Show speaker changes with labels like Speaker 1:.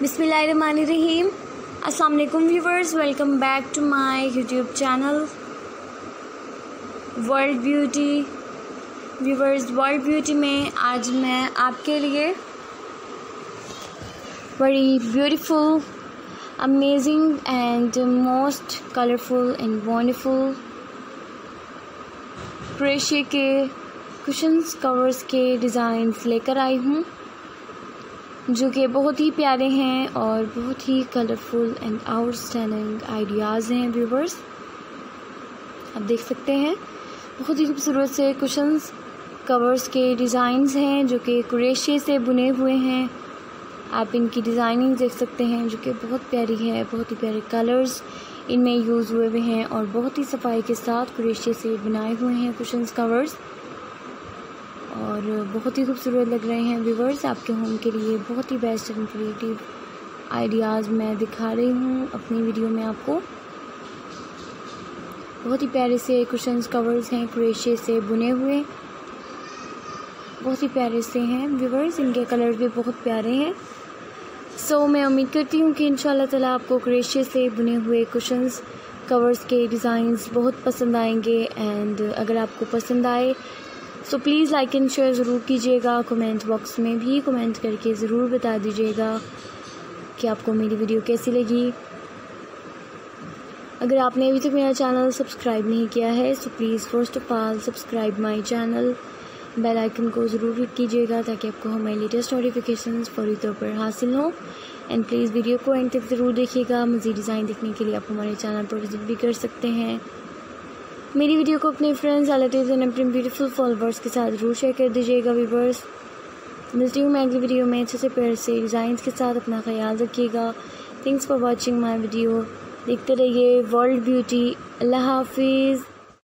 Speaker 1: बिसमीम अस्सलाम वालेकुम viewers, welcome back to my YouTube channel. World Beauty. Viewers, World Beauty में आज मैं आपके लिए बड़ी beautiful amazing and most colourful and wonderful crochet के कुशंस कवर्स के डिज़ाइंस लेकर आई हूँ। जो कि बहुत ही प्यारे हैं और बहुत ही कलरफुल एंड आउटस्टैंडिंग आइडियाज़ हैं व्यूवर्स आप देख सकते हैं। बहुत ही खूबसूरत से कुशंस कवर्स के डिज़ाइंस हैं जो कि कुरेशे से बुने हुए हैं। आप इनकी डिज़ाइनिंग देख सकते हैं जो कि बहुत प्यारी है, बहुत ही प्यारे कलर्स इनमें यूज़ हुए हुए हैं और बहुत ही सफ़ाई के साथ कुरेशे से बनाए हुए हैं कुशंस कवर्स और बहुत ही खूबसूरत लग रहे हैं व्यूवर्स आपके होम के लिए। बहुत ही बेस्ट एंड क्रिएटिव आइडियाज़ मैं दिखा रही हूँ अपनी वीडियो में आपको। बहुत ही प्यारे से कुशंस कवर्स हैं क्रेशे से बुने हुए। बहुत ही प्यारे से हैं व्यूवर्स इनके कलर भी बहुत प्यारे हैं। सो so, मैं उम्मीद करती हूँ कि इन ताला आपको क्रेशे से बुने हुए कुशंस कवर्स के डिज़ाइंस बहुत पसंद आएँगे। एंड अगर आपको पसंद आए so please like and share ज़रूर कीजिएगा कमेंट बॉक्स में भी कमेंट करके ज़रूर बता दीजिएगा कि आपको मेरी वीडियो कैसी लगी। अगर आपने अभी तक मेरा चैनल सब्सक्राइब नहीं किया है so please first of all subscribe my channel bell icon को ज़रूर क्लिक कीजिएगा ताकि आपको हमारी लेटेस्ट नोटिफिकेशन फौरी तौर पर हासिल हो। एंड प्लीज़ वीडियो को एंड तक ज़रूर देखिएगा। मज़ीद डिज़ाइन देखने के लिए आप हमारे चैनल पर विज़िट भी कर सकते हैं। मेरी वीडियो को अपने फ्रेंड्स रिलेटिव एंड अपने ब्यूटीफुल फॉलोवर्स के साथ ज़रूर शेयर कर दीजिएगा वीवर्स मिलती हूँ मैं अगली वीडियो में. अच्छे से पेड़ से डिज़ाइन के साथ अपना ख्याल रखिएगा. Thanks for watching my video देखते रहिए वर्ल्ड ब्यूटी अल्लाह हाफिज़.